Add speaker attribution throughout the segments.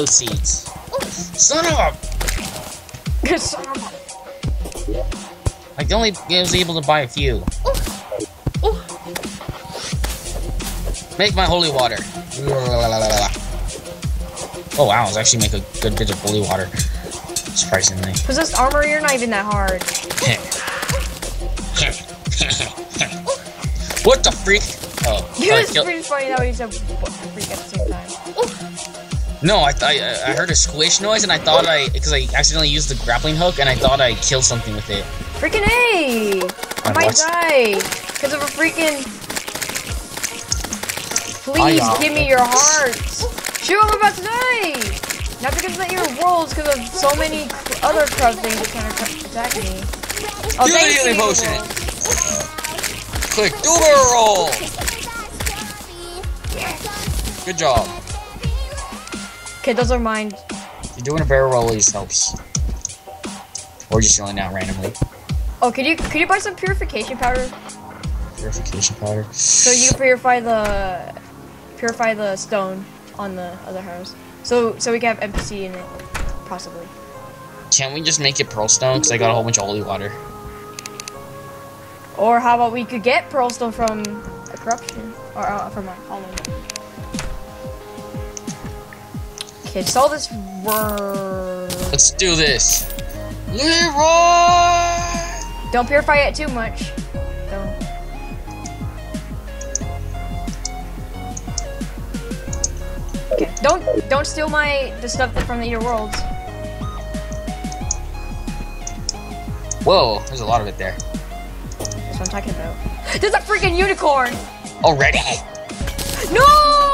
Speaker 1: seeds. Son of a... Son of a... Like, only I was able to buy a few. Make my holy water. Oh wow, I was actually make a good bit of holy water. Surprisingly.
Speaker 2: Possessed armor, you're not even that hard.
Speaker 1: what the freak? Oh, I
Speaker 2: oh,
Speaker 1: was
Speaker 2: pretty funny that he said
Speaker 1: no, I, I I heard a squish noise and I thought I because I accidentally used the grappling hook and I thought I killed something with it.
Speaker 2: Freaking A! I
Speaker 1: My
Speaker 2: might die because of a freaking. Please give me your hearts. Shoot, I'm about to die. Not because of your rolls, because of so many other crowd things that can attack me. Oh,
Speaker 1: Do the healing potion. Click do barrel roll. Good job.
Speaker 2: Okay, those are mine.
Speaker 1: You're doing a barrel roll always helps. Or just yelling out randomly.
Speaker 2: Oh, could you could you buy some purification powder
Speaker 1: Purification powder.
Speaker 2: so you can purify the purify the stone on the other house? So so we can have NPC in it, possibly.
Speaker 1: Can't we just make it pearl stone? Because I got a whole bunch of holy water.
Speaker 2: Or how about we could get pearl stone from a corruption or uh, from a hollow. Okay, so all this.
Speaker 1: Let's do this. Leroy!
Speaker 2: Don't purify it too much. Don't. Okay, don't don't steal my the stuff from the Eater Worlds.
Speaker 1: Whoa, there's a lot of it there.
Speaker 2: That's what I'm talking about. There's a freaking unicorn!
Speaker 1: Already?
Speaker 2: No!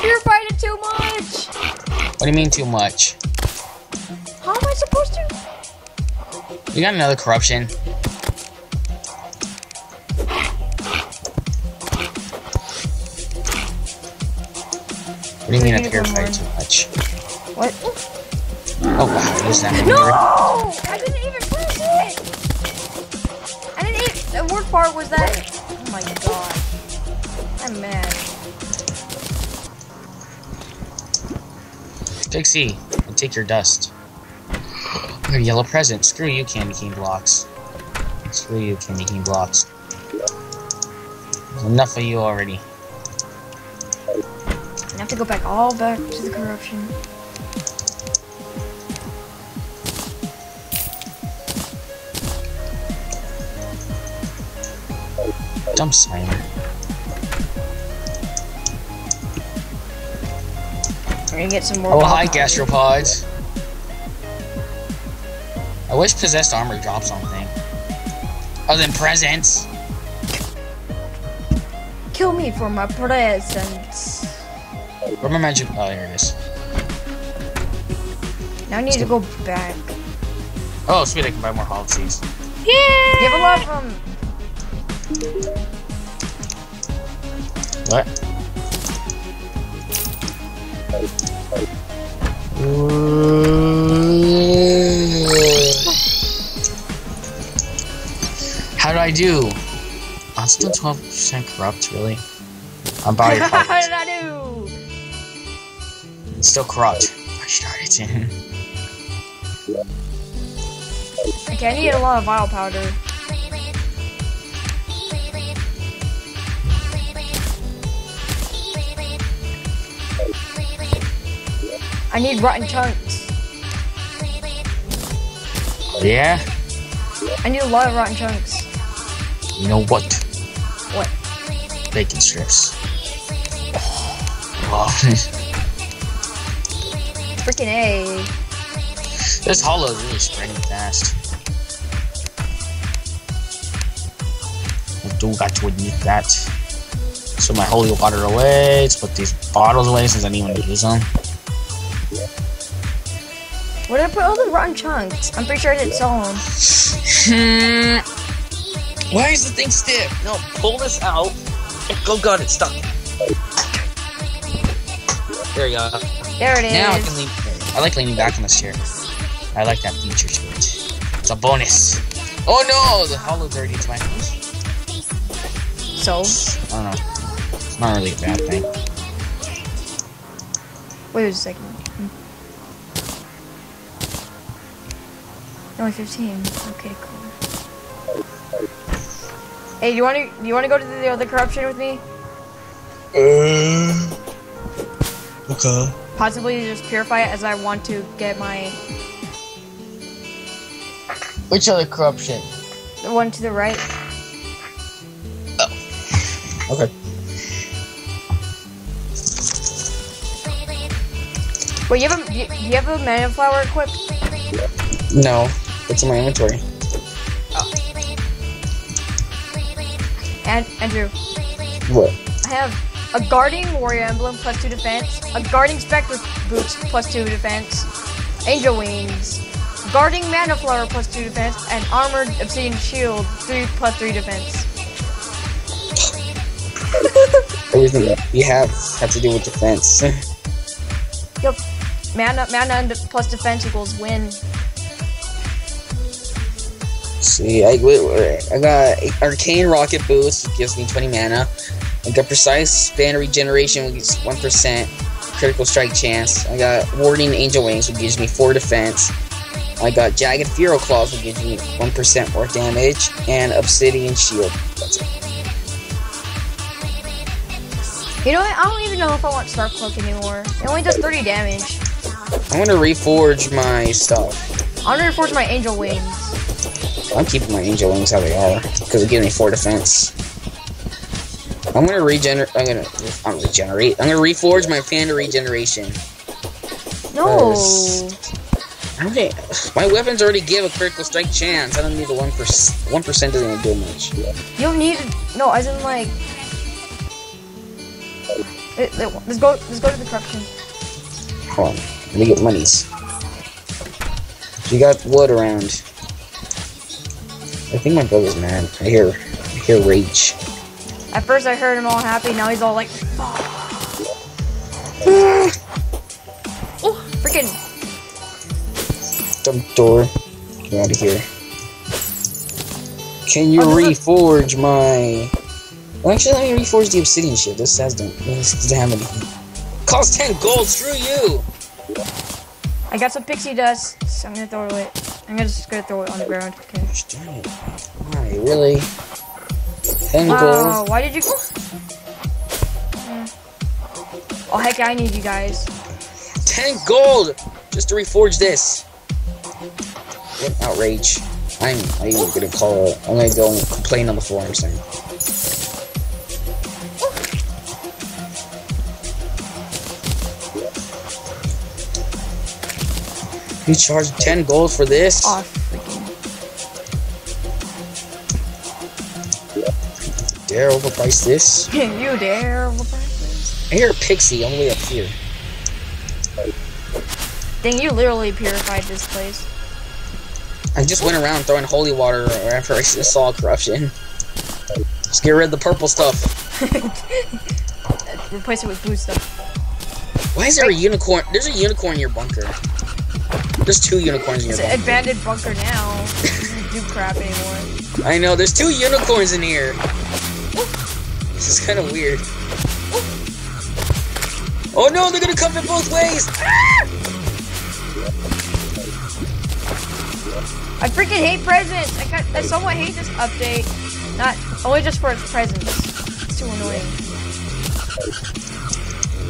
Speaker 2: Purified it too much!
Speaker 1: What do you mean too much?
Speaker 2: How am I supposed to?
Speaker 1: You got another corruption. What do you mean I purified too much?
Speaker 2: What?
Speaker 1: Oh wow, use that
Speaker 2: No! I didn't even press it! I didn't even. The worst part was that. Oh my god.
Speaker 1: C and take your dust. A yellow present. Screw you, candy cane blocks. Screw you, candy cane blocks. There's enough of you already.
Speaker 2: I have to go back all back to the corruption.
Speaker 1: Dump Slimer.
Speaker 2: We're gonna get some more.
Speaker 1: Oh, hi, gastropods. I wish possessed armor dropped something. Other than presents.
Speaker 2: Kill me for my presents.
Speaker 1: Where my magic? Oh, there it is.
Speaker 2: Now I need to go back.
Speaker 1: Oh, sweet, I can buy more hollow seeds.
Speaker 2: You have a lot of them.
Speaker 1: What? How do I do? I'm still 12% corrupt, really. I'm body
Speaker 2: How did I do?
Speaker 1: It's still corrupt. I started.
Speaker 2: Okay, I need a lot of vile powder. I need rotten chunks.
Speaker 1: yeah?
Speaker 2: I need a lot of rotten chunks.
Speaker 1: You know what?
Speaker 2: What?
Speaker 1: Bacon strips. Oh,
Speaker 2: Freaking A.
Speaker 1: this hollow is really spreading fast. I do got to admit that. So my holy water away. Let's put these bottles away since I didn't even use them.
Speaker 2: Where did I put all the rotten chunks? I'm pretty sure I didn't sell them.
Speaker 1: Hmm. Why is the thing stiff? No, pull this out. Oh god, it's stuck. There you go.
Speaker 2: There it is.
Speaker 1: Now I can lean. I like leaning back on this chair. I like that feature to it. It's a bonus. Oh no, the hollow's already into my house.
Speaker 2: So,
Speaker 1: I don't know. It's not really a bad thing.
Speaker 2: Wait a second. Only 15. Okay, cool. Hey, do you want to do you want to go to the other corruption with me?
Speaker 1: Uh, okay.
Speaker 2: Possibly just purify it as I want to get my
Speaker 1: Which other corruption?
Speaker 2: the one to the right. Oh.
Speaker 1: Okay.
Speaker 2: Wait, you have a you you have a mana flower equipped?
Speaker 1: No, it's in my inventory. Oh.
Speaker 2: And Andrew,
Speaker 1: What?
Speaker 2: I have a guarding warrior emblem plus two defense, a guarding spectre boots plus two defense, angel wings, guarding mana flower plus two defense, and armored obsidian shield three plus three defense.
Speaker 1: Everything that you have had to do with defense.
Speaker 2: Yep. Mana mana and plus defense equals win.
Speaker 1: See, I, I got arcane rocket boots, gives me 20 mana. I got precise span regeneration, which is 1% critical strike chance. I got warding angel wings, which gives me 4 defense. I got jagged feral claws, which gives me 1% more damage, and obsidian shield. That's it.
Speaker 2: You know what? I don't even know if I want Star Cloak anymore. It only does 30 damage.
Speaker 1: I'm gonna reforge my stuff.
Speaker 2: I'm gonna reforge my angel wings.
Speaker 1: I'm keeping my angel wings how they are because it gives me four defense. I'm gonna regenerate. I'm gonna. I'm regenerate. I'm gonna reforge my panda regeneration.
Speaker 2: No.
Speaker 1: Don't my weapons already give a critical strike chance. I don't need the one percent. One percent doesn't do much.
Speaker 2: You don't need no, as in like. It- it- Let's go. Let's go to the corruption.
Speaker 1: Hold on. Let me get monies. You got wood around. I think my brother's mad. I hear. I hear rage.
Speaker 2: At first, I heard him all happy. Now he's all like, "Oh, freaking!"
Speaker 1: Dump door. Get out of here. Can you
Speaker 2: Oh,
Speaker 1: reforge my? Well, actually, let me reforge the obsidian shit. This has don't. This doesn't have anything. Cost ten gold. Screw you.
Speaker 2: I got some pixie dust, so I'm gonna throw it. I'm gonna just gonna throw it on the ground. Okay.
Speaker 1: Why really? Ten
Speaker 2: Wow,
Speaker 1: gold.
Speaker 2: why did you? Hmm. Oh heck, I need you guys.
Speaker 1: Ten gold just to reforge this. What outrage! I'm. I'm gonna call. I'm gonna go and complain on the forums. You charge 10 gold for this?
Speaker 2: Oh freaking!
Speaker 1: Dare overprice this?
Speaker 2: Can you dare?
Speaker 1: I hear a pixie all the way up here.
Speaker 2: Dang, you literally purified this place.
Speaker 1: I just went around throwing holy water after I saw corruption. Just get rid of the purple stuff.
Speaker 2: Replace it with blue stuff.
Speaker 1: Why is there a unicorn? There's a unicorn in your bunker. There's two unicorns in
Speaker 2: here.
Speaker 1: It's
Speaker 2: an abandoned bunker now. Doesn't do crap anymore.
Speaker 1: I know, there's two unicorns in here. This is kind of weird. Oh no, they're gonna come from both ways! Ah!
Speaker 2: I freaking hate presents. I got. I somewhat hate this update. Not only just for its presents. It's too annoying.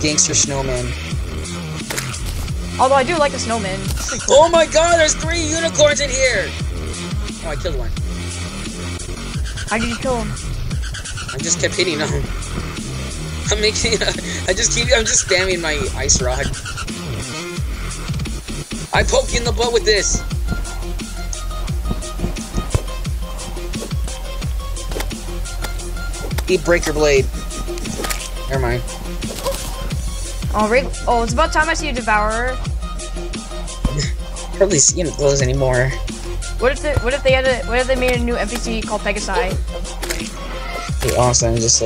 Speaker 1: Gangster snowman.
Speaker 2: Although I do like the snowman. Cool.
Speaker 1: Oh my god, there's three unicorns in here! Oh, I killed one.
Speaker 2: How did you kill him?
Speaker 1: I just kept hitting him. I'm making. I just keep. I'm just spamming my ice rod. I poke you in the butt with this. Eat breaker blade. Never mind.
Speaker 2: Oh, Rig- oh, it's about time I see a devourer.
Speaker 1: Hardly seeing those anymore.
Speaker 2: What if they? What if they had a? What if they made a new NPC called Pegasi?
Speaker 1: Be awesome. Just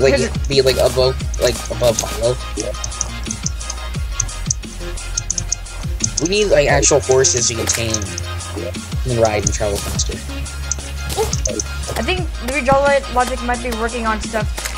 Speaker 1: like, like be like above, like above Hollow. We need like actual horses you can tame and ride and travel faster.
Speaker 2: I think the Redraw Logic might be working on stuff